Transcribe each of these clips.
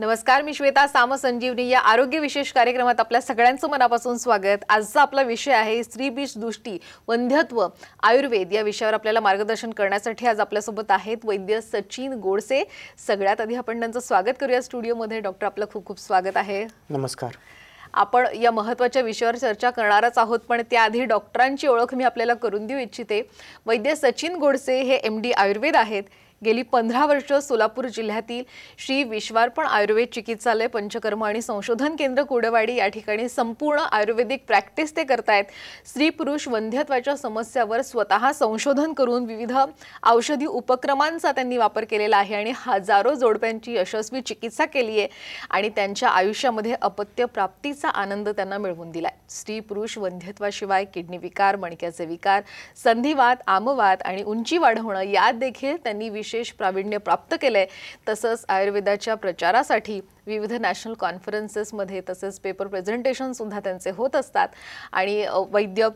नमस्कार मी श्वेता साम संजीवनी. या आरोग्य विशेष कार्यक्रमात आपल्या सगळ्यांचं मनापासून स्वागत. आजचा आपला विषय आहे स्त्री बीज दृष्टी वंध्यत्व आयुर्वेद. या विषयावर आपल्याला मार्गदर्शन करण्यासाठी आज आपल्यासोबत आहेत वैद्य सचिन गोडसे. सगळ्यात आधी आपण त्यांचं स्वागत करूया. स्टुडिओमध्ये डॉक्टर आपलं खूप खूप स्वागत आहे. नमस्कार. आपण या महत्त्वाच्या विषयावर चर्चा करणारच आहोत पण त्याआधी डॉक्टरांची ओळख मी आपल्याला करून देऊ इच्छिते. वैद्य सचिन गोडसे हे एम डी आयुर्वेद आहेत. गेली पंधरा वर्ष सोलापूर जिल्ह्यातील श्री विश्वार्पण आयुर्वेद चिकित्सालय पंचकर्म आणि संशोधन केंद्र कुडवाडी या ठिकाणी संपूर्ण आयुर्वेदिक प्रॅक्टिस ते करतायत. स्त्री पुरुष वंध्यत्वाच्या समस्यावर स्वतः संशोधन करून विविध औषधी उपक्रमांचा त्यांनी वापर केलेला आहे आणि हजारो जोडप्यांची यशस्वी चिकित्सा केली आहे आणि त्यांच्या आयुष्यामध्ये अपत्य प्राप्तीचा आनंद त्यांना मिळवून दिलाय. स्त्री पुरुष वंध्यत्वाशिवाय किडनी विकार मणक्याचे विकार संधिवात आमवात आणि उंची वाढवणं यात देखील त्यांनी विशेष प्रावीण्य प्राप्त केलं आहे तसंच आयुर्वेदाच्या प्रचारासाठी विविध नॅशनल कॉन्फरन्सेसमध्ये तसेच पेपर प्रेझेंटेशनसुद्धा त्यांचे होत असतात. आणि वैद्य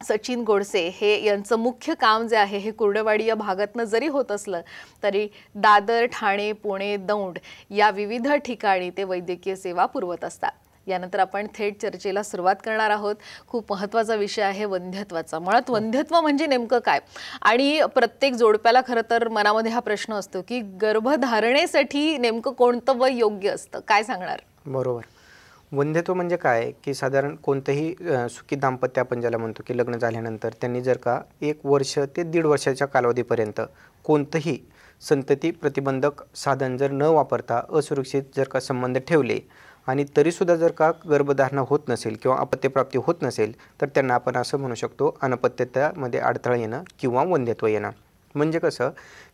सचिन गोडसे हे यांचं मुख्य काम जे आहे हे कुर्डवाडी या भागातनं जरी होत असलं तरी दादर ठाणे पुणे दौंड या विविध ठिकाणी ते वैद्यकीय सेवा पुरवत असतात. यानंतर आपण थेट चर्चेला सुरुवात करणार आहोत. खूप महत्त्वाचा विषय आहे वंध्यत्वाचा. मुळात वंध्यत्व म्हणजे नेमकं काय? आणि प्रत्येक जोडप्याला खरं तर मनामध्ये हा प्रश्न असतो की गर्भधारणेसाठी नेमकं कोणतं वय योग्य असतं? काय सांगणार? बरोबर. वंध्यत्व म्हणजे काय? की साधारण कोणतंही सुखी दाम्पत्य आपण ज्याला म्हणतो की लग्न झाल्यानंतर त्यांनी जर का एक वर्ष ते दीड वर्षाच्या कालावधीपर्यंत कोणतंही संतती प्रतिबंधक साधन जर न वापरता असुरक्षित जर का संबंध ठेवले आणि तरीसुद्धा जर का गर्भधारणा होत नसेल किंवा अपत्यप्राप्ती होत नसेल तर त्यांना आपण असं म्हणू शकतो अनपत्यतामध्ये अडथळा येणं किंवा वंध्यत्व येणं. म्हणजे कसं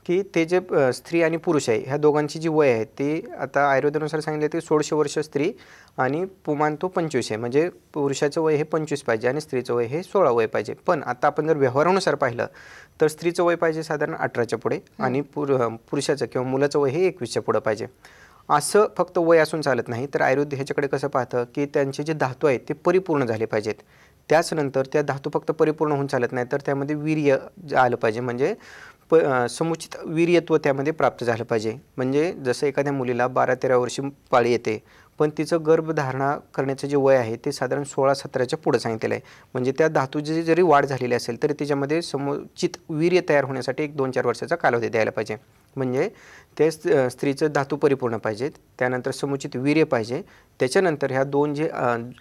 की ते जे स्त्री आणि पुरुष आहे ह्या दोघांची जी वय आहे ती आता आयुर्वेदानुसार सांगितलं ते सोळशे वर्ष स्त्री आणि पुमान तो पंचवीस आहे. म्हणजे पुरुषाचं वय हे पंचवीस पाहिजे आणि स्त्रीचं वय हे सोळा वय पाहिजे. पण आता आपण जर व्यवहारानुसार पाहिलं तर स्त्रीचं वय पाहिजे साधारण अठराच्या पुढे आणि पुर पुरुषाचं किंवा मुलाचं वय हे एकवीसच्या पुढं पाहिजे. असं फक्त वय असून चालत नाही तर आयुर्वेद ह्याच्याकडे कसं पाहतं की त्यांचे जे धातू आहेत ते परिपूर्ण झाले पाहिजेत. त्याचनंतर त्या धातू फक्त परिपूर्ण होऊन चालत नाही तर त्यामध्ये वीर्य आलं पाहिजे. म्हणजे प समुचित वीर्यत्व त्यामध्ये प्राप्त झालं पाहिजे. म्हणजे जसं एखाद्या मुलीला बारा तेरा वर्षी पाळी येते पण तिचं गर्भधारणा करण्याचं जे वय आहे ते साधारण सोळा सतराच्या पुढं सांगितलेलं आहे. म्हणजे त्या धातूची जरी वाढ झालेली असेल तरी त्याच्यामध्ये समुचित वीर्य तयार होण्यासाठी एक दोन चार वर्षाचा कालावधी द्यायला पाहिजे. म्हणजे त्या स्त्रीचं धातू परिपूर्ण पाहिजेत त्यानंतर समुचित वीर्य पाहिजे त्याच्यानंतर ह्या दोन जे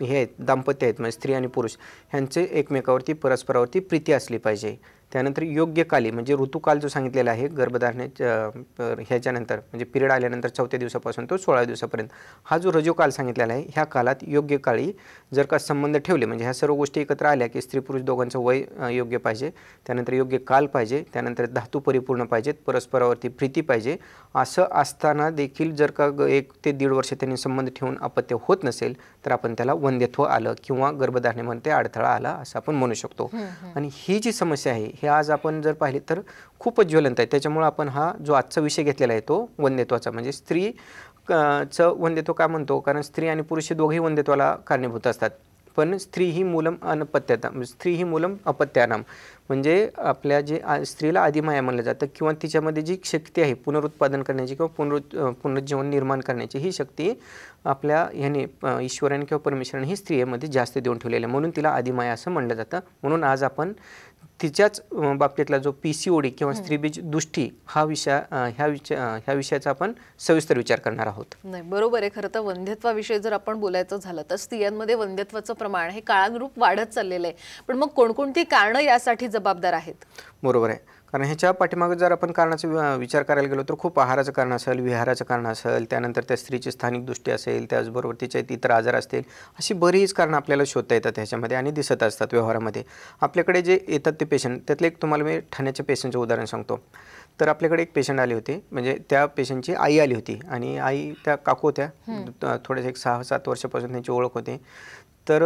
हे आहेत दाम्पत्य आहेत म्हणजे स्त्री आणि पुरुष ह्यांचे एकमेकावरती परस्परावरती प्रीती असली पाहिजे. त्यानंतर योग्य काली म्हणजे ऋतुकाल जो सांगितलेला आहे गर्भधारणेच्या ह्याच्यानंतर म्हणजे पिरियड आल्यानंतर चौथ्या दिवसापासून तो सोळा दिवसापर्यंत. हा जो रजोकाल सांगितलेला आहे ह्या कालात योग्य काळी जर का संबंध ठेवले म्हणजे ह्या सर्व गोष्टी एकत्र आल्या की स्त्री पुरुष दोघांचं वय योग्य पाहिजे त्यानंतर योग्य काल पाहिजे त्यानंतर धातू परिपूर्ण पाहिजेत परस्परावरती प्रीती पाहिजे असं असताना देखील जर का एक ते दीड वर्ष त्यांनी संबंध ठेवून अपत्य होत नसेल तर आपण त्याला वंध्यत्व आलं किंवा गर्भधारणेमध्ये अडथळा आला असं आपण म्हणू शकतो. आणि ही जी समस्या आहे हे आज आपण जर पाहिले तर खूपच ज्वलंत आहे. त्याच्यामुळं आपण हा जो आजचा विषय घेतलेला आहे तो वंदेत्वाचा म्हणजे स्त्री क- चं वंदेत्व का म्हणतो? कारण स्त्री आणि पुरुष दोघेही वंदेत्वाला कारणीभूत असतात. पण स्त्री ही मूलम अनपत्यता म्हणजे स्त्री ही मूलम अपत्यानाम. म्हणजे आपल्या जे आ- स्त्रीला आदिमाया म्हणलं जातं किंवा तिच्यामध्ये जी शक्ती आहे पुनरुत्पादन करण्याची किंवा पुनरु पुनर्जीवन निर्माण करण्याची ही शक्ती आपल्या ह्याने ईश्वराने किंवा परमेश्वराने ही स्त्रियेमध्ये जास्त देऊन ठेवलेली आहे. म्हणून तिला आदिमाया असं म्हणलं जातं. म्हणून आज आपण तिच्याच बाबतीतला जो पी सी ओ डी किंवा स्त्रीबीज दुष्टी हा विषय ह्या विषय ह्या विषयाचा आपण सविस्तर विचार करणार आहोत. नाही बरोबर आहे. खरं तर वंध्यत्वाविषयी जर आपण बोलायचं झालं तर स्त्रियांमध्ये वंध्यत्वाचं प्रमाण हे काळानुरूप वाढत चाललेलं आहे. पण मग कोणकोणती कारणं यासाठी जबाबदार आहेत? बरोबर आहे. कारण ह्याच्या पाठीमागे जर आपण कारणाचा विचार करायला गेलो तर खूप आहाराचं कारण असेल विहाराचं कारण असेल त्यानंतर त्या स्त्रीची स्थानिक दृष्टी असेल त्याचबरोबर तिचे इतर आजार असतील अशी बरीच कारणं आपल्याला शोधता येतात ह्याच्यामध्ये आणि दिसत असतात व्यवहारामध्ये. आपल्याकडे जे येतात ते पेशंट त्यातलं एक तुम्हाला मी ठाण्याच्या पेशंटचं उदाहरण सांगतो. तर आपल्याकडे एक पेशंट आले होते म्हणजे त्या पेशंटची आई आली होती आणि आई त्या काकू होत्या थोडेसे एक सहा सात वर्षापासून त्यांची ओळख होती. तर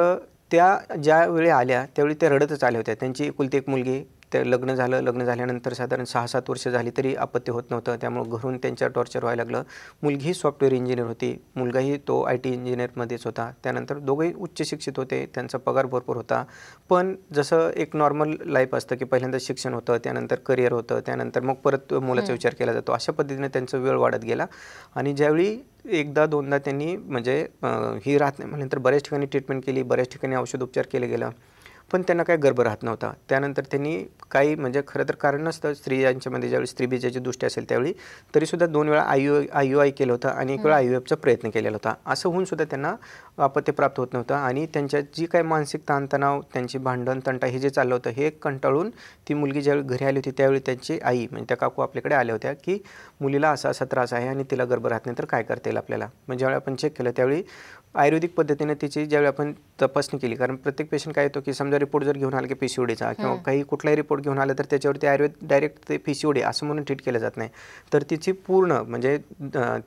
त्या ज्या वेळी आल्या त्यावेळी त्या रडतच आल्या होत्या. त्यांची एकुलती एक मुलगी ते लग्न झालं लग्न झाल्यानंतर साधारण सहा सात वर्ष झाली तरी अपत्य होत नव्हतं. त्यामुळं घरून त्यांच्या टॉर्चर व्हायला लागलं. मुलगी सॉफ्टवेअर इंजिनियर होती. मुलगाही तो आय टी इंजिनियरमध्येच होता. त्यानंतर दोघंही उच्च शिक्षित होते. त्यांचा पगार भरपूर होता. पण जसं एक नॉर्मल लाईफ असतं की पहिल्यांदा शिक्षण होतं त्यानंतर करिअर होतं त्यानंतर मग परत मुलाचा विचार केला जातो. अशा पद्धतीने त्यांचा वेळ वाढत गेला. आणि ज्यावेळी एकदा दोनदा त्यांनी म्हणजे ही राहत नाही म्हणल्यानंतर बऱ्याच ठिकाणी ट्रीटमेंट केली बऱ्याच ठिकाणी औषधोपचार केले गेलं. पण त्यांना काही गर्भ राहत नव्हता. त्यानंतर त्यांनी काही म्हणजे खरं तर कारण नसतं. स्त्रियांच्यामध्ये ज्यावेळी स्त्रीबीजाची दृष्टी असेल त्यावेळी तरीसुद्धा दोन वेळा I U I U I केलं होतं आणि एक वेळा आय यू एफचा प्रयत्न केलेला होता. असं होऊन सुद्धा त्यांना अपत्य प्राप्त होत नव्हतं आणि त्यांच्या जी काही मानसिक ताणतणाव त्यांची भांडण तंटा हे जे चाललं होतं हे कंटाळून ती मुलगी ज्यावेळी घरी आली होती त्यावेळी त्यांची आई म्हणजे त्या काकू आपल्याकडे आल्या होत्या की मुलीला असा असा त्रास आहे आणि तिला गर्भ राहत नाही तर काय करता येईल आपल्याला? मग ज्यावेळी आपण चेक केलं त्यावेळी आयुर्वेदिक पद्धतीने तिची ज्यावेळी आपण तपासणी केली कारण प्रत्येक पेशंट काय येतो की समजा रिपोर्ट जर घेऊन आला की पी सी ओडीचा किंवा काही कुठलाही रिपोर्ट घेऊन आला तर त्याच्यावरती आयुर्वेद डायरेक्ट ते पी सी ओडी असं म्हणून ट्रीट केलं जात नाही. तर तिची पूर्ण म्हणजे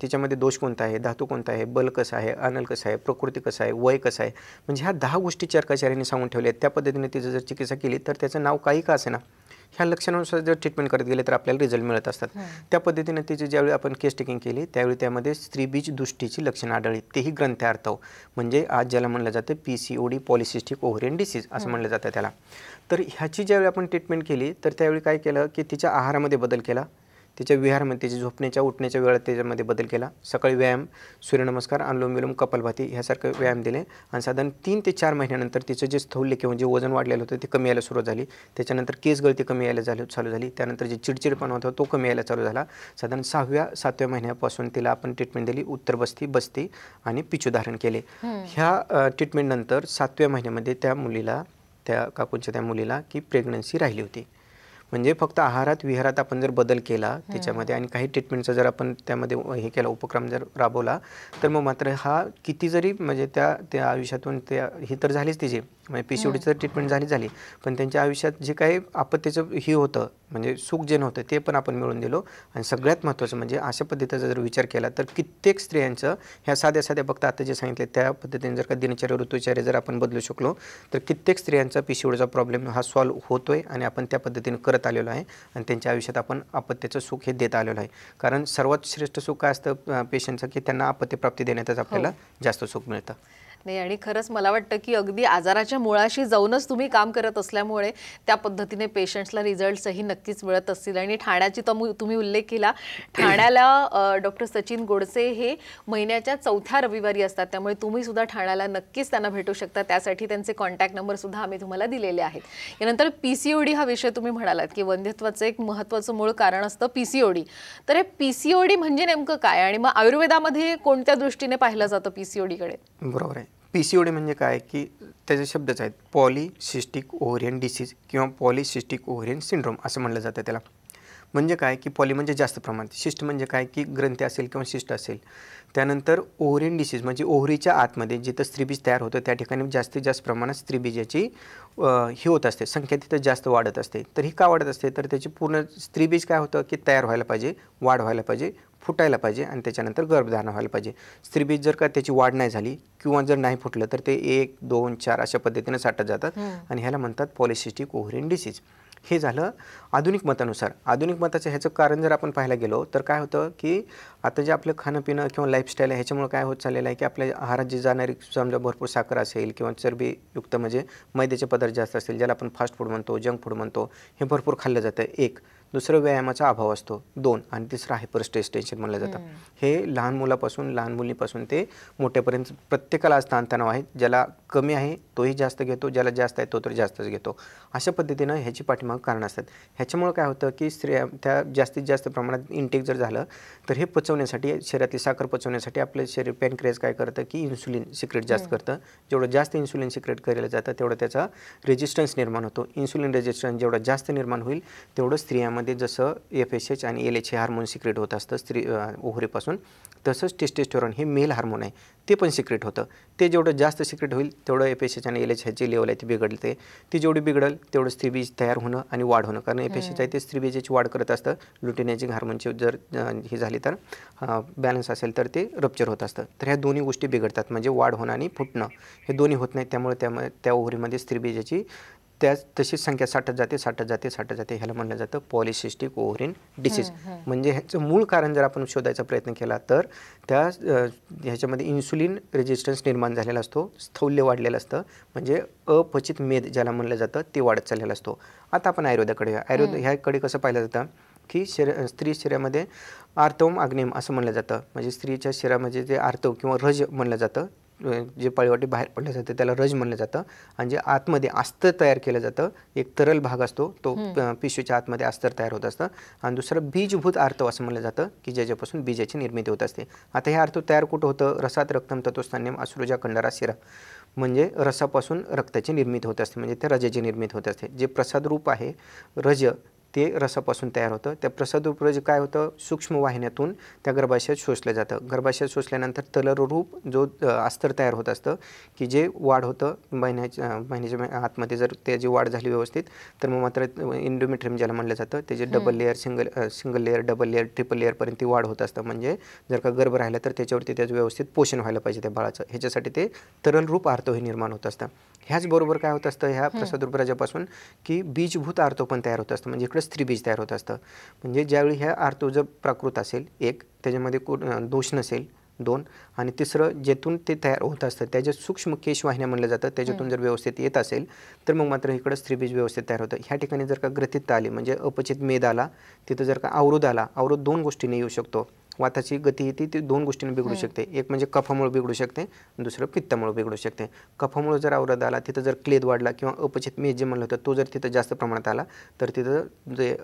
तिच्यामध्ये दोष कोणता आहे? धातू कोणता आहे? बल कसं आहे? अनल कसं आहे? प्रकृती कसं आहे? वय कसं आहे? म्हणजे ह्या दहा गोष्टी चरकाचार्याने सांगून ठेवल्या आहेत. त्या पद्धतीने तिचं जर चिकित्सा केली तर त्याचं नाव काही का असे ना ह्या लक्षणानुसार जर ट्रीटमेंट करत गेले तर आपल्याला रिझल्ट मिळत असतात. त्या पद्धतीने तिची ज्यावेळी आपण केस टेकिंग केली त्यावेळी त्यामध्ये स्त्रीबीज दृष्टीची लक्षणं आढळली तेही ग्रंथार्थ. म्हणजे आज ज्याला म्हणलं जातं P C O D polycystic ovarian disease असं म्हणलं जातं त्याला. तर ह्याची ज्यावेळी आपण ट्रीटमेंट केली तर त्यावेळी काय केलं की तिच्या आहारामध्ये बदल केला. तिच्या विहारामध्ये तिच्या झोपण्याच्या उठण्याच्या वेळात त्याच्यामध्ये बदल केला. सकाळी व्यायाम सूर्यनमस्कार अनुलोम विलोम कपालभाती ह्यासारखे व्यायाम दिले. आणि साधारण तीन ते चार महिन्यानंतर तिचं जे स्थौल्य किंवा जे वजन वाढलेलं होतं ते कमी यायला सुरुवात झाली. त्याच्यानंतर केस गळती कमी यायला झाली चालू झाली. त्यानंतर जे चिडचिडपणा होता तो कमी यायला चालू झाला. साधारण सहाव्या सातव्या महिन्यापासून तिला आपण ट्रीटमेंट दिली. उत्तर बस्ती बस्ती आणि पिचू धारण केले. ह्या ट्रीटमेंटनंतर सातव्या महिन्यामध्ये त्या मुलीला त्या काकूंच्या त्या मुलीला की प्रेग्नन्सी राहिली होती. म्हणजे फक्त आहारात विहारात आपण जर बदल केला त्याच्यामध्ये आणि काही ट्रीटमेंटचा जर आपण त्यामध्ये हे केला उपक्रम जर राबवला तर मग मात्र हा किती जरी म्हणजे त्या त्या आयुष्यातून त्या ही तर झालीच तिची. म्हणजे पी सी ओडीचं ट्रीटमेंट झाली झाली. पण त्यांच्या आयुष्यात जे काही आपत्तीचं हे होतं म्हणजे सुख जे नव्हतं ते पण आपण मिळवून दिलो. आणि सगळ्यात महत्त्वाचं म्हणजे अशा पद्धतीचा जर विचार केला तर कित्येक स्त्रियांचं ह्या साध्या साध्या फक्त आता जे सांगितले त्या पद्धतीने जर का दिनचर्या ऋतुचर्या जर आपण बदलू शकलो तर कित्येक स्त्रियांचा पी सी ओडीचा प्रॉब्लेम हा सॉल्व्ह होतोय आणि आपण त्या पद्धतीने करत आलेलो आहे आणि त्यांच्या आयुष्यात आपण आपत्तीचं सुख हे देत आलेलो आहे. कारण सर्वात श्रेष्ठ सुख काय असतं पेशंटचं की त्यांना आपत्तीप्राप्ती देण्यातच आपल्याला जास्त सुख मिळतं. नाही आणि खरंच मला वाटतं की अगदी आजाराच्या मुळाशी जाऊनच तुम्ही काम करत असल्यामुळे त्या पद्धतीने पेशंट्सला रिझल्ट्सही नक्कीच मिळत असतील. आणि ठाण्याची तर तुम्ही उल्लेख केला. ठाण्याला डॉक्टर सचिन गोडसे हे महिन्याच्या चौथ्या रविवारी असतात. त्यामुळे तुम्ही सुद्धा ठाण्याला नक्कीच त्यांना भेटू शकता. त्यासाठी त्यांचे कॉन्टॅक्ट नंबर सुद्धा आम्ही तुम्हाला दिलेले आहेत. यानंतर पीसीओडी हा विषय तुम्ही म्हणालात की वंध्यत्वाचं एक महत्त्वाचं मूळ कारण असतं पीसीओडी तर हे पीसीओडी म्हणजे नेमकं काय? आणि मग आयुर्वेदामध्ये कोणत्या दृष्टीने पाहिलं जातं पीसीओडीकडे बरोबर आहे. पी सी ओडी म्हणजे काय? की त्याचे शब्दच आहेत. पॉलिसिस्टिक ओव्हरियन डिसीज किंवा पॉलिसिस्टिक ओव्हरियन सिंड्रोम असं म्हटलं जातं त्याला. म्हणजे काय? की पॉली म्हणजे जास्त प्रमाणात. शिस्ट म्हणजे काय? की ग्रंथी असेल किंवा शिस्ट असेल. त्यानंतर ओव्हरियन डिसीज म्हणजे ओव्हरीच्या आतमध्ये जिथं स्त्रीबीज तयार होतं त्या ठिकाणी जास्तीत जास्त प्रमाणात स्त्रीबीजाची ही होत असते. संख्या तिथं जास्त वाढत असते. तर ही का वाढत असते? तर त्याची पूर्ण स्त्रीबीज काय होतं? की तयार व्हायला पाहिजे वाढ व्हायला पाहिजे. फुटायला पाहिजे आणि त्याच्यानंतर गर्भधारणा व्हायला पाहिजे. स्त्रीबीज जर का त्याची वाढ नाही झाली किंवा जर नाही फुटलं तर ते एक दोन चार अशा पद्धतीने साठत जातात आणि ह्याला म्हणतात पॉलिसिस्टिक ओव्हरियन डिसीज हे झालं आधुनिक मतानुसार. आधुनिक मताचं ह्याचं कारण जर आपण पाहायला गेलो तर काय होतं की आता जे आपलं खाणं पिणं किंवा लाईफस्टाईल आहे ह्याच्यामुळे काय होत चाललेलं आहे की आपल्या आहारात जी जाणारी समजा भरपूर साखर असेल किंवा चरबीयुक्त म्हणजे मैद्याचे पदार्थ जास्त असतील ज्याला आपण फास्ट फूड म्हणतो जंक फूड म्हणतो हे भरपूर खाल्लं जातं. एक. दुसरं व्यायामाचा अभाव असतो. दोन आणि तिसरं हायपर स्ट्रेस टेन्शन म्हणलं जातं. हे लहान मुलापासून लहान मुलीपासून ते मोठ्यापर्यंत प्रत्येकाला आज ताणतणाव आहे. ज्याला कमी आहे तोही जास्त घेतो. ज्याला जास्त आहे तो तर जास्तच घेतो. अशा पद्धतीनं ह्याची पाठीमाग कारण असतात. ह्याच्यामुळे काय होतं की स्त्रिया त्या जास्तीत जास्त प्रमाणात इंटेक जर झालं तर हे पचवण्यासाठी शरीरातली साखर पचवण्यासाठी आपलं शरीर पॅनक्रेज काय करतं की इन्सुलिन सिक्रेट जास्त करतं. जेवढं जास्त इन्सुलिन सिक्रेट केलं जातं तेवढं त्याचा रेजिस्टन्स निर्माण होतो. इन्सुलिन रेजिस्टन्स जेवढं जास्त निर्माण होईल तेवढं स्त्रियांमध्ये जसं एफ एस एच आणि एल एच हे हार्मोन सिक्रेट होत असतं स्त्री ओहरीपासून तसंच टेस्टेस्टोरॉन हे मेल हार्मोन आहे ते पण सिक्रेट होतं. ते जेवढं जास्त सिक्रेट होईल तेवढं एफ एस एच आणि एल एच ह्याची लेवल आहे ती बिघडते. ती जेवढी बिघडल तेवढं स्त्रीबीज तयार होणं आणि वाढ होणं. कारण एफ एस एच आहे ते स्त्रीबीजाची वाढ करत असतं. लुटिनेजिंग हार्मोनची जर हे ही झाली तर बॅलन्स असेल तर ते रप्चर होत असतं. तर ह्या दोन्ही गोष्टी बिघडतात. म्हणजे वाढ होणं आणि फुटणं. हे दोन्ही होत नाही त्यामुळे त्यामुळे त्या ओहरीमध्ये स्त्रीबीजाची त्या तशीच संख्या साठत जाते साठत जाते साठत जाते ह्याला म्हणलं जातं पॉलिसिस्टिक ओव्हरिन डिसीज म्हणजे ह्याचं मूळ कारण जर आपण शोधायचा प्रयत्न केला तर त्या ह्याच्यामध्ये इन्सुलिन रेजिस्टन्स निर्माण झालेला असतो स्थौल्य वाढलेलं असतं. म्हणजे अपचित मेद ज्याला म्हणलं जातं ते वाढत चाललेलं असतो. आता आपण आयुर्वेदाकडे. आयुर्वेद ह्याकडे कसं पाहिलं जातं की शरीर स्त्री शरीरामध्ये आर्तवम आग्नेयम असं म्हणलं जातं. म्हणजे स्त्रीच्या शरीरामध्ये जे आर्तव किंवा रज म्हणलं जातं जे पाळीवाटी बाहेर पडलं जातं त्याला रज म्हणलं जातं. आणि जे आतमध्ये अस्तर तयार केलं जातं एक तरल भाग असतो तो पिशवीच्या आतमध्ये अस्तर तयार होत असतं. आणि दुसरं बीजभूत आर्तव असं म्हणलं जातं की ज्याच्यापासून बीजाची निर्मिती होत असते. आता हे आर्तव तयार कुठं होतं? रसात रक्तम तत्वस्थान्यम अश्रुजा कंडारा शिरा. म्हणजे रसापासून रक्ताची निर्मिती होत असते म्हणजे त्या रजाची निर्मिती होत असते. जे प्रसाद रूप आहे रज ते रसापासून तयार होतं. त्या प्रसाद रूप रज काय होतं सूक्ष्म वाहिन्यातून त्या गर्भाशयात शोषलं जातं. गर्भाशयात शोषल्यानंतर तलरूप जो अस्तर तयार होत असतं की जे वाढ होतं महिन्याच्या महिन्याच्या आतमध्ये जर त्याची वाढ झाली व्यवस्थित तर मग मात्र इंडोमेट्रियम ज्याला म्हणलं जातं त्याचे double layer single single layer double layer triple लेअरपर्यंत ती वाढ होत असतं. म्हणजे जर का गर्भ राहिला तर त्याच्यावरती त्याचं व्यवस्थित पोषण व्हायला पाहिजे त्या बाळाचं. ह्याच्यासाठी ते तरल रूप आर्तव हे निर्माण होत असतं. ह्याचबरोबर काय होत असतं ह्या प्रसाद राजापासून की बीजभूत आर्तव पण तयार होत असतं. म्हणजे इकडे स्त्रीबीज तयार होत असतं. म्हणजे ज्यावेळी ह्या आर्तव जर प्राकृत असेल एक त्याच्यामध्ये को दोष नसेल दोन आणि तिसरं जेथून ते तयार होत असतं त्याच्या सूक्ष्म केशवाहिन्या म्हणलं जातं त्याच्यातून जर व्यवस्थित येत असेल तर मग मात्र इकडं स्त्रीबीज व्यवस्थित तयार होतं. ह्या ठिकाणी जर का ग्रथितता आली म्हणजे अपचित मेद आला तिथं जर का अवरोध आला अवरोध दोन गोष्टीने येऊ शकतो. वाताची गती ती ती दोन गोष्टींनी बिघडू शकते. एक म्हणजे कफामुळे बिघडू शकते दुसरं पित्तामुळे बिघडू शकते. कफामुळे जर अवरोध आला तिथं जर क्लेद वाढला किंवा अपचित मेद जे म्हणलं होतं तो जर तिथं जास्त प्रमाणात आला तर तिथं जे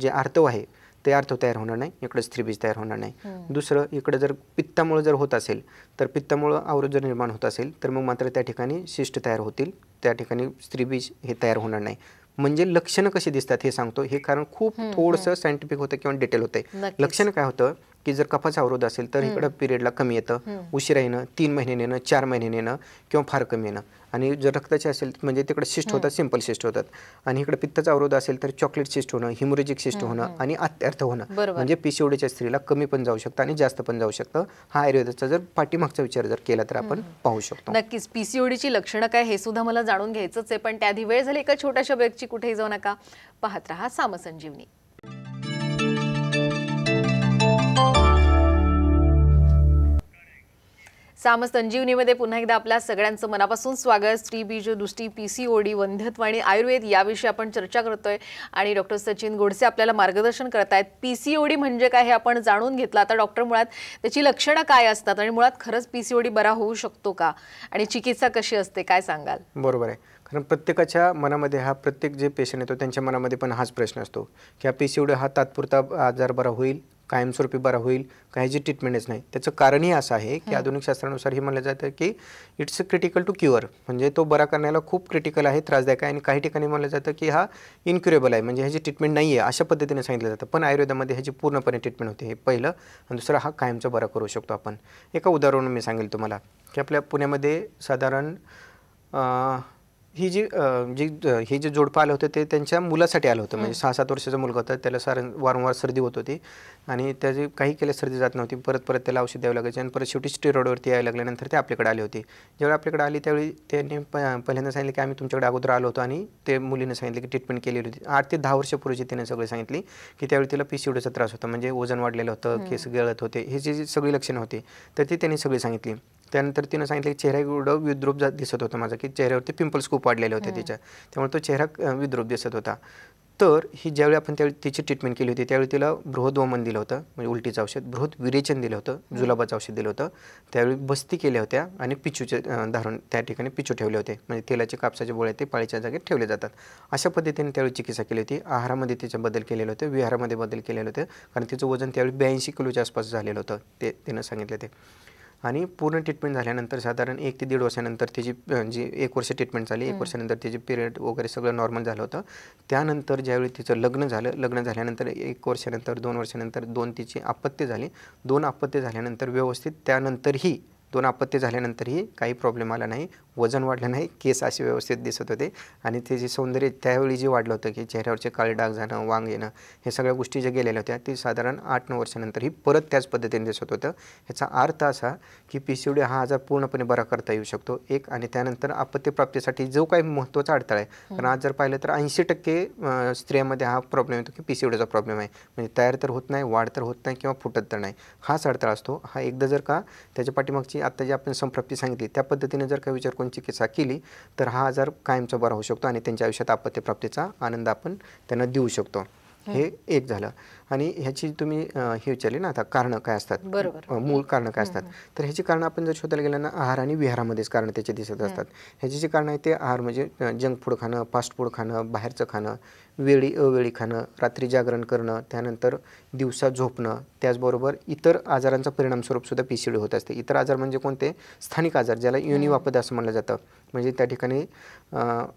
जे आर्तव आहे ते आर्तव तयार होणार नाही. इकडे स्त्रीबीज तयार होणार नाही. दुसरं इकडे जर पित्तामुळे जर होत असेल तर पित्तामुळं अवरोध जर निर्माण होत असेल तर मग मात्र त्या ठिकाणी शिष्ट तयार होतील. त्या ठिकाणी स्त्रीबीज हे तयार होणार नाही. म्हणजे लक्षणं कशी दिसतात हे सांगतो. हे कारण खूप थोडंसं सायंटिफिक होतं किंवा डिटेल होतं. लक्षण काय होतं? की जर कफाचा अवरोध असेल तर इकडं पिरियडला कमी येतं. उशिरा येणं तीन महिने येणं चार महिने येणं किंवा फार कमी येणं. आणि जर रक्ताचे असेल म्हणजे तिकडे शिस्ट होतात सिंपल शिस्ट होतात. आणि इकडे पित्ताचा अवरोध असेल तर चॉकलेट शिस्ट होणं हिमोरेजिक शिस्ट होणं आणि अत्यर्थ होणं. म्हणजे पीसीओडीच्या स्त्रीला कमी पण जाऊ शकतं आणि जास्त पण जाऊ शकतं. हा आयुर्वेदाचा जर पाठीमागचा विचार जर केला तर आपण पाहू शकतो. नक्कीच पीसीओडीची लक्षणं काय हे सुद्धा मला जाणून घ्यायचंच आहे पण त्याआधी वेळ झाली एका छोट्याशा ब्रेकची कुठेही जाऊ नका. पाहत राहा सामसंजीवनी. साम संजीवनीमध्ये पुन्हा एकदा आपल्या सगळ्यांचं मनापासून स्वागत. स्त्री बीज दृष्टी पी सी ओडी वंध्यत्व आणि आयुर्वेद याविषयी आपण चर्चा करतोय आणि डॉक्टर सचिन गोडसे आपल्याला मार्गदर्शन करत आहेत पी सी ओडी म्हणजे काय हे आपण जाणून घेतलं. आता डॉक्टर मुळात त्याची लक्षणं काय असतात आणि मुळात खरंच पी सी ओडी बरा होऊ शकतो का? आणि चिकित्सा कशी असते? काय सांगाल? बरोबर आहे. कारण प्रत्येकाच्या मनामध्ये हा प्रत्येक जे पेशंट येतो त्यांच्या मनामध्ये पण हाच प्रश्न असतो. की हा डी हा तात्पुरता आजार बरा होईल? कायमस्वरूपी बरा होईल काही जी ट्रीटमेंटच नाही. त्याचं कारणही असं आहे की आधुनिक शास्त्रानुसार हे म्हणलं जातं की इट्स क्रिटिकल टू क्युअर म्हणजे तो बरा करण्याला खूप क्रिटिकल आहे त्रासदायक आहे आणि काही ठिकाणी म्हणलं जातं की हा इनक्युरेबल आहे. म्हणजे ह्याची ट्रीटमेंट नाही आहे अशा पद्धतीने सांगितलं जातं. पण आयुर्वेदामध्ये ह्याची पूर्णपणे ट्रीटमेंट होते. हे पहिलं आणि दुसरं हा कायमचा बरा करू शकतो आपण. एका उदाहरण मी सांगेल तुम्हाला की आपल्या पुण्यामध्ये साधारण ही जी जी हे जे जोडपं आलं होतं ते त्यांच्या मुलासाठी आलं होतं. म्हणजे सहा सात वर्षाचा मुलगा होता त्याला सार वारंवार सर्दी होत होती. आणि त्याची काही केल्या सर्दी जात नव्हती. परत परत त्याला औषध द्यावं लागायचे आणि परत शेवटी स्टेरॉइडवरती यायला लागल्यानंतर ते आपल्याकडे आले होते. ज्यावेळी आपल्याकडे आली त्यावेळी त्यांनी प पहिल्यांदा सांगितलं की आम्ही तुमच्याकडे अगोदर आलो होतो आणि ते मुलीनं सांगितलं की ट्रीटमेंट केलेली होती. आठ ते दहा वर्षापूर्वीची तिने सगळं सांगितली की त्यावेळी तिला पीसीओडीचा त्रास होता. म्हणजे वजन वाढलेलं होतं केस गळत होते. हे जी जी सगळी लक्षणं होती तर ती त्यांनी सगळी सांगितली. त्यानंतर तिनं सांगितलं की चेहरा एवढं विद्रूप दिसत होतं माझा की चेहऱ्यावरती पिंपल्स खूप वाढलेले होते तिच्या. त्यामुळे तो चेहरा विद्रूप दिसत होता. तर ही ज्यावेळी आपण त्यावेळी तिची ट्रीटमेंट केली होती त्यावेळी तिला बृहदवमन दिलं होतं म्हणजे उलटीचं औषध बृहद विरेचन दिलं होतं जुलाबाचं औषध दिलं होतं. त्यावेळी बस्ती केल्या होत्या आणि पिचूचे धारण त्या ठिकाणी पिचू ठेवले होते. म्हणजे तेलाचे कापसाचे गोळे ते पाळीच्या जागेत ठेवले जातात. अशा पद्धतीने त्यावेळी चिकित्सा केली होती. आहारामध्ये तिचे बदल केलेले होते विहारामध्ये बदल केलेले होते. कारण तिचं वजन त्यावेळी ब्याऐंशी किलोच्या आसपास झालेलं होतं ते तिनं सांगितलं ते. आणि पूर्ण ट्रीटमेंट झाल्यानंतर साधारण एक ते दीड वर्षानंतर तिची अं, जी एक वर्ष ट्रीटमेंट झाली एक वर्षानंतर तिची पिरियड वगैरे सगळं नॉर्मल झालं होतं. त्यानंतर ज्यावेळी तिचं लग्न झालं लग्न झाल्यानंतर एक वर्षानंतर दोन वर्षानंतर दोन तिची आपत्ती झाली. दोन आपत्ती झाल्यानंतर व्यवस्थित त्यानंतरही दोन आपत्ती झाल्यानंतरही काही प्रॉब्लेम आला नाही. वजन वाढलं नाही. केस असे व्यवस्थित दिसत होते. आणि ते जे सौंदर्य त्यावेळी जे वाढलं होतं की चेहऱ्यावरचे काळे डाग जाणं वांग येणं हे सगळ्या गोष्टी ज्या गेलेल्या होत्या ती साधारण आठ नऊ वर्षानंतरही परत त्याच पद्धतीने दिसत होतं. ह्याचा अर्थ असा की पी सी डी हा आजार पूर्णपणे बरा करता येऊ शकतो. एक आणि त्यानंतर अपत्यप्राप्तीसाठी जो काही महत्त्वाचा अडथळा आहे कारण आज जर पाहिलं तर ऐंशी टक्के स्त्रियांमध्ये हा प्रॉब्लेम येतो की पी सी डीचा प्रॉब्लेम आहे. म्हणजे तयार तर होत नाही वाढ तर होत नाही किंवा फुटत तर नाही. हाच अडथळा असतो. हा एकदा जर का त्याच्या पाठीमागची आता जी आपण संप्राप्ती सांगितली त्या पद्धतीने जर का विचार करून चिकित्सा केली तर हा आजार कायमचा बरा होऊ शकतो आणि त्यांच्या आयुष्यात अपत्यप्राप्तीचा आनंद आपण त्यांना देऊ शकतो. हे. एक झालं. आणि ह्याची तुम्ही हे विचारली ना आता कारणं काय असतात? मूळ कारणं काय असतात? तर ह्याची कारणं आपण जर शोधायला गेलं ना आहार आणि विहारामध्येच कारणं त्याचे दिसत असतात. ह्याची जी कारणं आहेत ते आहार म्हणजे जंक फूड खाणं फास्ट फूड खाणं बाहेरचं खाणं वेळी अवेळी खाणं रात्री जागरण करणं त्यानंतर दिवसा झोपणं त्याचबरोबर इतर आजारांचा परिणाम स्वरूप सुद्धा पी सी डी होत असते. इतर आजार म्हणजे कोणते? स्थानिक आजार ज्याला युनिवापद असं म्हणलं जातं. म्हणजे त्या ठिकाणी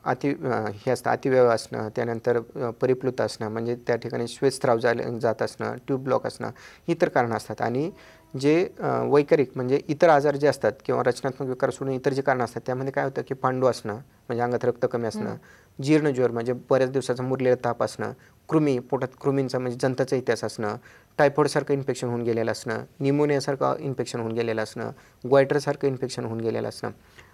अति हे असतं अतिव्यय असणं त्यानंतर परिप्लुत असणं म्हणजे त्या ठिकाणी श्वेतस्राव झाले जात असणं ट्यूब ब्लॉक असणं इतर कारणं असतात. आणि जे वैकारिक म्हणजे इतर आजार जे असतात किंवा रचनात्मक विकार सोडून इतर जे कारणं असतात त्यामध्ये काय होतं की पांडू असणं म्हणजे अंगात रक्त कमी असणं जीर्णज्वर म्हणजे बऱ्याच दिवसाचा मुरलेला ताप असणं कृमी पोटात कृमींचा म्हणजे जंताचा इतिहास असणं टायफॉईडसारखं इन्फेक्शन होऊन गेलेलं असणं निमोनियासारखं इन्फेक्शन होऊन गेलेलं असणं ग्वायटरसारखं इन्फेक्शन होऊन गेलेलं असणं.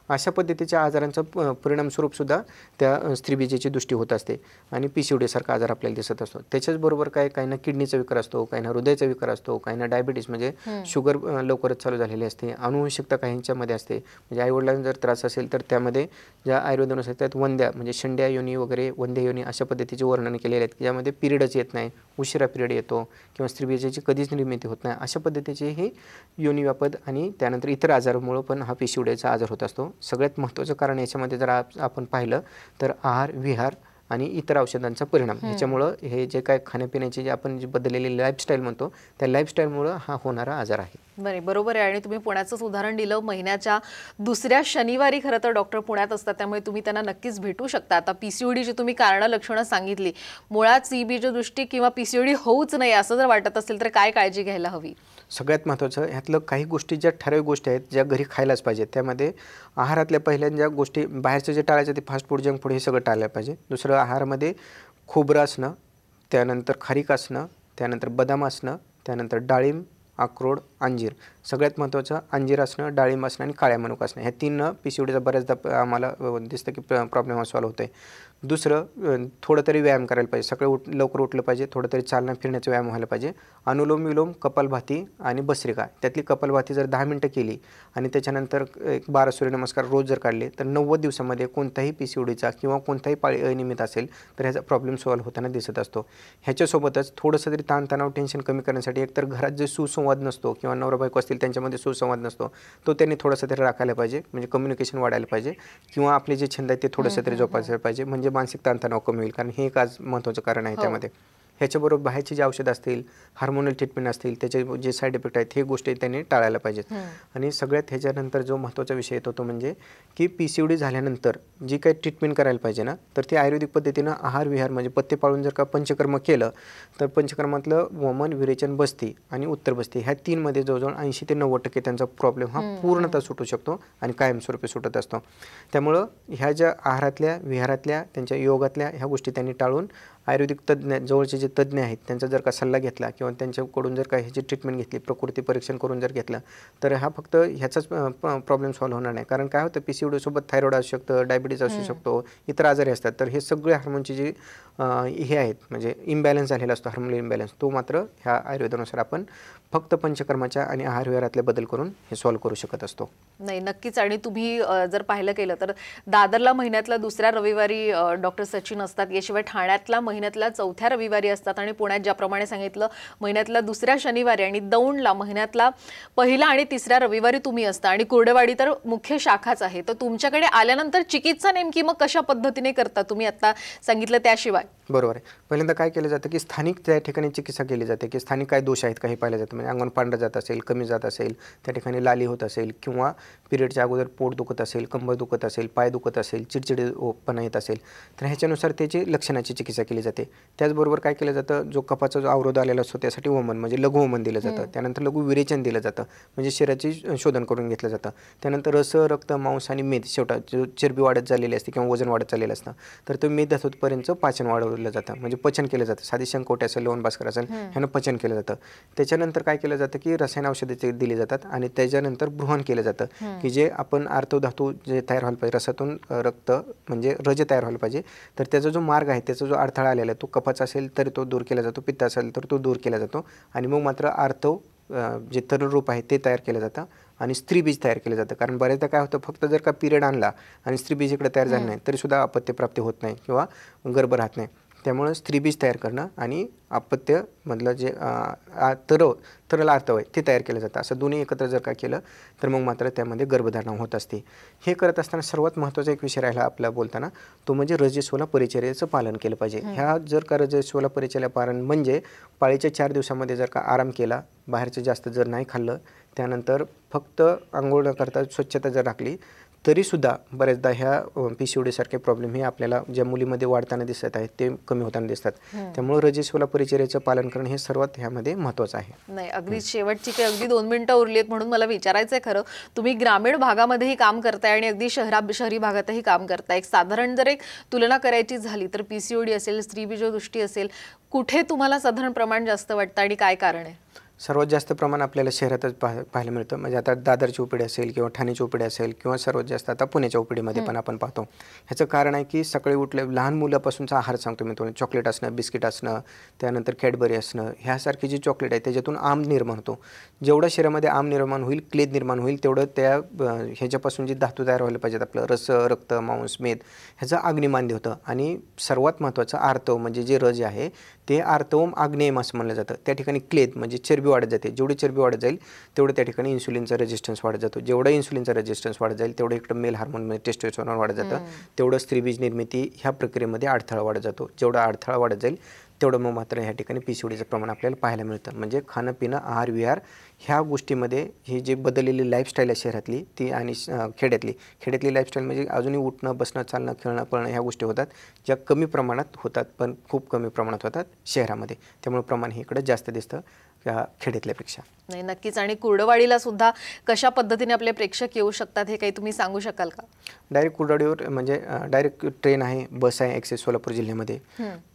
अशा पद्धतीच्या आजारांचा प परिणाम स्वरूपसुद्धा त्या स्त्रीबीजेची दृष्टी होत असते आणि पी सी सारखा आजार आपल्याला दिसत असतो. त्याच्याचबरोबर काय काही ना किडनीचा विकार असतो काही ना हृदयाचा विकार असतो काही ना डायबिटीस म्हणजे शुगर लवकरच चालू झालेली असते. अनुवंशिकता काहींच्यामध्ये असते. म्हणजे आईवडिलांना जर त्रास असेल तर त्यामध्ये ज्या आयुर्वेदानुसार त्यात वंद्या म्हणजे शंड्या योनी वगैरे वंद्या योनी अशा पद्धतीचे वर्णन केलेले आहेत की ज्यामध्ये पिरियडच येत नाही उशिरा पिरियड येतो किंवा स्त्रीबीजाची कधीच निर्मिती होत नाही. अशा पद्धतीचे हे योनिव्यापद आणि त्यानंतर इतर आजारामुळं पण हा पिशिवड्याचा आजार होत असतो. सगळ्यात महत्त्वाचं कारण याच्यामध्ये जर आप- आपण पाहिलं तर आहार विहार आणि इतर औषधांचा परिणाम. ह्याच्यामुळं हे जे काय खाण्यापिण्याची जे आपण जी बदललेली लाईफस्टाईल म्हणतो त्या लाईफस्टाईलमुळं हा होणारा आजार आहे. बरे बरोबर आहे. आणि तुम्ही पुण्याचंच उदाहरण दिलं. महिन्याच्या दुसऱ्या शनिवारी खरं तर डॉक्टर पुण्यात असतात त्यामुळे तुम्ही त्यांना नक्कीच भेटू शकता. आता पीसीओडीची तुम्ही कारणं लक्षणं सांगितली. मुळात सीबीची दृष्टी किंवा पीसीओडी होऊच नाही असं जर वाटत असेल तर काय काळजी घ्यायला हवी? सगळ्यात महत्त्वाचं ह्यातलं काही गोष्टी ज्या ठराविक गोष्टी आहेत ज्या घरी खायलाच पाहिजेत. त्यामध्ये आहारातल्या पहिल्या ज्या गोष्टी बाहेरचं जे टाळायचं ते फास्ट फूड जंक फूड हे सगळं टाळलं पाहिजे. दुसरं आहारामध्ये खोबरं असणं त्यानंतर खारीक असणं त्यानंतर बदाम असणं त्यानंतर डाळिंब अक्रोड अंजीर. सगळ्यात महत्त्वाचं अंजीर असणं डाळिंब असणं आणि काळ्या मनुका असणं. ह्या तीन पी सी ओडीचा बऱ्याचदा आम्हाला दिसतं की प्रॉब्लेम सॉल्व्ह होतो आहे दुसरं थोडं तरी व्यायाम करायला पाहिजे. सकाळी उठ लवकर उठलं पाहिजे थोडं तरी चालणं फिरण्याचा व्यायाम व्हायला पाहिजे. अनुलोम विलोम कपालभाती आणि बसरिका. त्यातली कपालभाती जर दहा मिनटं केली आणि त्याच्यानंतर एक बारा सूर्यनमस्कार रोज जर काढले तर नव्वद दिवसामध्ये कोणताही पी सी ओडीचा किंवा कोणताही पाळी अनियमित असेल तर ह्याचा प्रॉब्लेम सॉल्व्ह होताना दिसत असतो. ह्याच्यासोबतच थोडंसं तरी ताणतणाव टेन्शन कमी करण्यासाठी एकतर घरात जे सुसंवाद नसतो किंवा नवरा बायको असतील त्यांच्यामध्ये सुसंवाद नसतो तो त्यांनी थोडासा तरी राखायला पाहिजे. म्हणजे कम्युनिकेशन वाढायला पाहिजे. किंवा आपले जे छंद आहेत ते थोडंसं तरी जोपासायला पाहिजे. म्हणजे मानसिक ताणतणाव कमी होईल. कारण हे एक आज महत्त्वाचं कारण आहे त्यामध्ये. ह्याच्याबरोबर बाहेरची जी औषधं असतील हार्मोनल ट्रीटमेंट असतील त्याचे जे साईड इफेक्ट आहेत हे गोष्टी त्यांनी टाळायला पाहिजेत. आणि सगळ्यात ह्याच्यानंतर जो महत्त्वाचा विषय येतो तो म्हणजे की पी सी डी झाल्यानंतर जी काही ट्रीटमेंट करायला पाहिजे ना तर ती आयुर्वेदिक पद्धतीनं आहार विहार म्हणजे पत्ते पाळून जर का पंचकर्म केलं तर पंचकर्मातलं वमन विरेचन बस्ती आणि उत्तर बस्ती ह्या तीनमध्ये जवळजवळ ऐंशी ते नव्वद टक्के त्यांचा प्रॉब्लेम हा पूर्णतः सुटू शकतो आणि कायमस्वरूपी सुटत असतो. त्यामुळं ह्या ज्या आहारातल्या विहारातल्या त्यांच्या योगातल्या ह्या गोष्टी त्यांनी टाळून आयुर्वेदिक तज्ज्ञ जवळचे जे तज्ज्ञ आहेत त्यांचा जर का सल्ला घेतला किंवा त्यांच्याकडून जर का ह्याची ट्रीटमेंट घेतली प्रकृती परीक्षण करून जर घेतलं तर हा फक्त ह्याचाच प्रॉब्लेम सॉल्व्ह होणार नाही. कारण काय होतं पी सी सोबत थायरॉइड असू शकतं डायबिटीज असू शकतो इतर आजारी असतात तर हे सगळे हार्मोनची जी हे आहेत म्हणजे इम्बॅलन्स झालेला असतो हार्मोनल इम्बॅलन्स तो मात्र ह्या आयुर्वेदानुसार आपण फक्त पंचकर्माच्या आणि आहार विहारातले बदल करून हे सॉल्व्ह करू शकत असतो. नाही नक्कीच. आणि तुम्ही जर पाहिलं केलं तर दादरला महिन्यातल्या दुसऱ्या रविवारी डॉक्टर सचिन असतात याशिवाय ठाण्यातला महिन्यातल्या चौथ्या रविवारी असतात आणि पुण्यात ज्याप्रमाणे सांगितलं महिन्यातल्या दुसऱ्या शनिवारी आणि दौंडला महिन्यातला पहिला आणि तिसऱ्या रविवारी तुम्ही असता. आणि कुर्डेवाडी तर मुख्य शाखाच आहे. तर तुमच्याकडे आल्यानंतर चिकित्सा नेमकी मग कशा पद्धतीने करता तुम्ही? आता सांगितलं त्याशिवाय. बरोबर आहे. पहिल्यांदा काय केलं जातं की स्थानिक त्या ठिकाणी चिकित्सा केली जाते की स्थानिक काय दोष आहेत का हे पाहिलं जातं. म्हणजे अंगण पांढरं जात असेल कमी जात असेल त्या ठिकाणी लाली होत असेल किंवा पिरियडच्या अगोदर पोट दुखत असेल कंबर दुखत असेल पाय दुखत असेल चिडचिडेपणा येत असेल. तर ह्याच्यानुसार त्याची लक्षणाची चिकित्सा केली जाते. त्याचबरोबर काय केलं जातं? जो कफाचा जो अवरोध आलेला असतो त्यासाठी वमन म्हणजे लघु वमन दिलं जातं. त्यानंतर लघु विरेचन दिलं जातं. म्हणजे शरीराची शोधन करून घेतलं जातं. त्यानंतर रस रक्त मांस आणि मेद शेवटा जो चरबी वाढत झालेली असते किंवा वजन वाढत चाललेलं असतं तर तो मेद होतपर्यंत पाचन वाढवलं जातं. म्हणजे पचन केलं जातं. साधी शंकोटे असेल लोन भास्कर असेल ह्यानं पचन केलं जातं. त्याच्यानंतर काय केलं जातं की रसायन औषधे दिली जातात आणि त्याच्यानंतर बृहण केलं जातं की जे आपण आर्थोधातू जे तयार व्हायला पाहिजे रसातून रक्त म्हणजे रज तयार व्हायला पाहिजे तर त्याचा जो मार्ग आहे त्याचा जो अडथळा आलेला आहे. तो कफाचा असेल तर तो दूर केला जातो पित्त असेल तर तो दूर केला जातो. आणि मग मात्र आर्थो अ, जे तरुण रूप आहे ते तयार केलं जातं आणि स्त्रीबीज तयार केलं जातं. कारण बऱ्याचदा काय होतं फक्त जर का पिरियड आणला आणि स्त्रीबीज इकडे तयार झालं नाही तरी सुद्धा अपत्यप्राप्ती होत नाही किंवा गर्भ राहत नाही. त्यामुळं स्त्रीबीज तयार करणं आणि अपत्य मधलं जे तरव तरल आर्तव आहे ते तयार केलं जातं. असं दोन्ही एकत्र जर का केलं तर मग मात्र त्यामध्ये गर्भधारणा होत असते. हे करत असताना सर्वात महत्त्वाचा एक विषय राहिला आपला बोलताना तो म्हणजे रजस्वला परिचर्याचं पालन केलं पाहिजे. ह्या जर का रजस्वला परिचर्या पालन म्हणजे पाळीच्या चार दिवसामध्ये जर का आराम केला बाहेरचं जास्त जर नाही खाल्लं त्यानंतर फक्त आंघोळ न करता स्वच्छता जर राखली तरीसुद्धा बऱ्याचदा ह्या पी सी ओडीसारखे प्रॉब्लेम हे आपल्याला ज्या मुलीमध्ये वाढताना दिसत आहेत ते कमी होताना दिसतात. त्यामुळे रजस्वला परिचर्याचं पालन करणं हे सर्वात ह्यामध्ये महत्त्वाचं आहे. नाही अगदी शेवटची काही अगदी दोन मिनिटं उरली आहेत म्हणून मला विचारायचं आहे खरं. तुम्ही ग्रामीण भागामध्येही काम करताय आणि अगदी शहरा शहरी भागातही काम करताय. एक साधारण जर एक तुलना करायची झाली तर पीसीओडी असेल स्त्रीबीज दृष्टी असेल कुठे तुम्हाला साधारण प्रमाण जास्त वाटतं आणि काय कारण आहे? सर्वात जास्त प्रमाण आपल्याला शहरातच पाह पाहायला मिळतं. म्हणजे आता दादरची उपडी असेल किंवा ठाण्याची उपडी असेल किंवा सर्वात जास्त आता पुण्याच्या उपडीमध्ये पण आपण पाहतो. ह्याचं कारण आहे की सकाळी उठले लहान मुलापासूनचा आहार सांगतो मी तुम्हाला. चॉकलेट असणं बिस्किट असणं त्यानंतर कॅडबरी असणं ह्यासारखी जी चॉकलेट आहे त्याच्यातून आम निर्माण होतो. जेवढं शरीरामध्ये आम निर्माण होईल क्लेद निर्माण होईल तेवढं त्या ह्याच्यापासून जी धातू तयार व्हायला पाहिजेत आपलं रस रक्त मांस मेद ह्याचं अग्निमान्य होतं. आणि सर्वात महत्त्वाचं आर्तव म्हणजे जे रज आहे ते आर्तवम आग्नेयम असं म्हणलं जातं. त्या ठिकाणी क्लेद म्हणजे चरबी वाढत जाते. जेवढी चरबी वाढत जाईल तेवढं त्या ठिकाणी इन्सुलिनचा रेजिस्टन्स वाढत जातो. जेवढं इन्सुलिनचा रेजिस्टन्स वाढत जाईल तेवढं इकडं मेल हार्मोन म्हणजे टेस्टोस्टेरॉन वाढत जातं. तेवढं स्त्रीबीज निर्मिती ह्या प्रक्रियेमध्ये अडथळा वाढत जातो. जेवढा अडथळा वाढत जाईल तेवढं मग मात्र ह्या ठिकाणी पी सी ओडीचं प्रमाण आपल्याला पाहायला मिळतं. म्हणजे खाणं पिणं आहार विहार ह्या गोष्टीमध्ये ही जी बदललेली लाईफस्टाईल आहे शहरातली ती आणि श- खेड्यातली. खेड्यातली लाईफस्टाईल म्हणजे अजूनही उठणं बसणं चालणं खेळणं पळणं ह्या गोष्टी होतात ज्या कमी प्रमाणात होतात पण खूप कमी प्रमाणात होतात शहरामध्ये. त्यामुळे प्रमाण हे इकडं जास्त दिसतं. खेड्यातल्यापेक्षा नाही नक्कीच. आणि कुर्डवाडीला सुद्धा कशा पद्धतीने आपले प्रेक्षक येऊ शकतात हे काही तुम्ही सांगू शकाल का? डायरेक्ट कुर्डाडीवर म्हणजे डायरेक्ट ट्रेन आहे बस आहे ॲक्सेस सोलापूर जिल्ह्यामध्ये.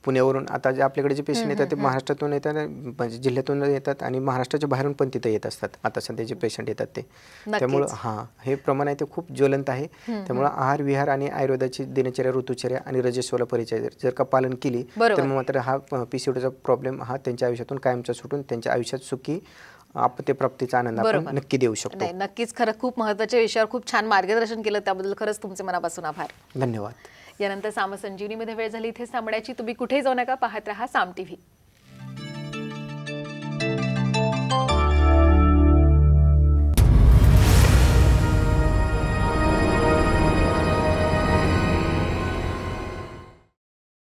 पुण्यावरून आता जे आपल्याकडे जे पेशंट येतात ते महाराष्ट्रातून येतात म्हणजे जिल्ह्यातून येतात आणि महाराष्ट्राच्या बाहेरून पण तिथं येत असतात. आता सध्या जे पेशंट येतात ते. त्यामुळं हां हे प्रमाण आहे ते खूप ज्वलंत आहे. त्यामुळं आहार विहार आणि आयुर्वेदाची दिनचर्या ऋतुचर्या आणि रजस्वला परिचय जर का पालन केली. तर मग मात्र हा पीसीओडीचा प्रॉब्लेम हा त्यांच्या आयुष्यातून कायमचा सुटून त्यांच्या आयुष्यात सुखी आपत्य आनंद आपण बरोबर. नक्की देऊ शकतो. नक्कीच खरं खूप महत्त्वाच्या विषयावर खूप छान मार्गदर्शन केलं. त्याबद्दल खरंच तुमचे मनापासून आभार. धन्यवाद. यानंतर साम संजीवनीमध्ये वेळ झाली. इथेच थांबण्याची. तुम्ही कुठेही जाऊ नका. पाहत राहा साम टीव्ही.